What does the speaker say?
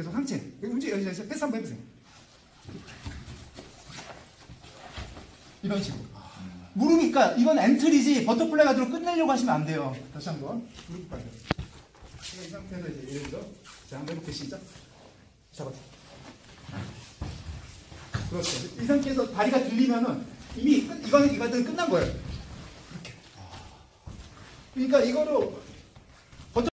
계속 상체. 움직여. 여기 패스 한번 해보세요. 이런 식으로. 무릎이니까 이건 entry지 butterfly guard로 끝내려고 하시면 안 돼요. 다시 한 번. 무릎 가드. 이 상태에서 이제 예를 들어. 자, 한번 해볼게요. 시작. 잡아. 그렇죠. 이 상태에서 다리가 들리면은 이미 끝, 이거는 이거는 끝난 거예요. 이렇게. 그러니까 이거로